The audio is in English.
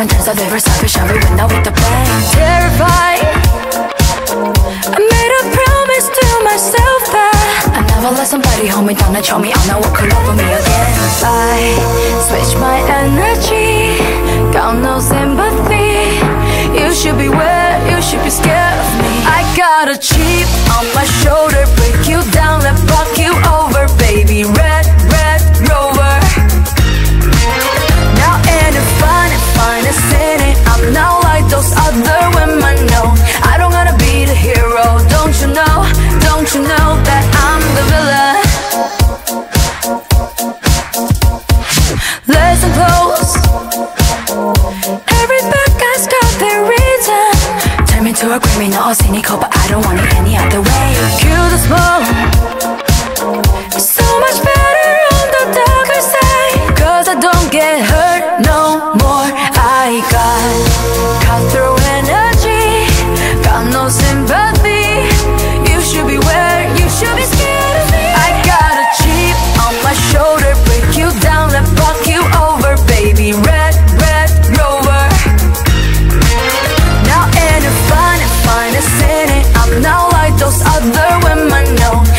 one turns out they selfish we went out with the bang Terrified. I made a promise to myself that I never let somebody hold me down and show me I'm not what love me again. I switch my energy Got no sympathy. You should be where you should be scared of me. I got you're a criminal or cynical But I don't want it any other way. Kill the smoke. So much better on the darker side. Cause I don't get hurt no more. I got Now like those other women know.